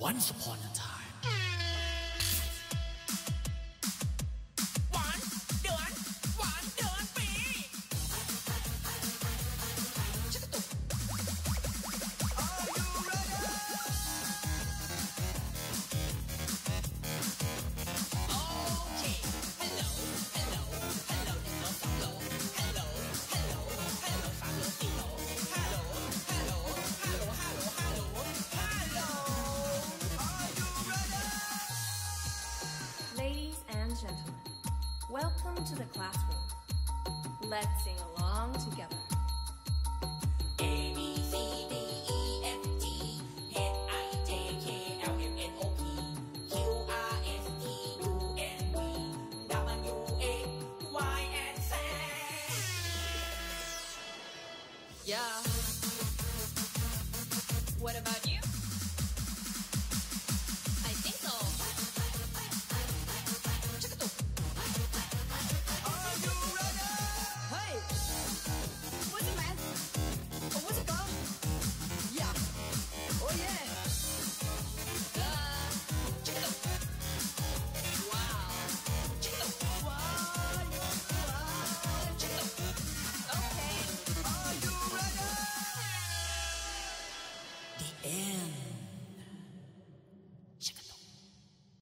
Once upon a time welcome to the classroom. Let's sing along together. A B C D E F G H I J K L M N O P Q R S T U N V W X Y and Z. Yeah. What about you? and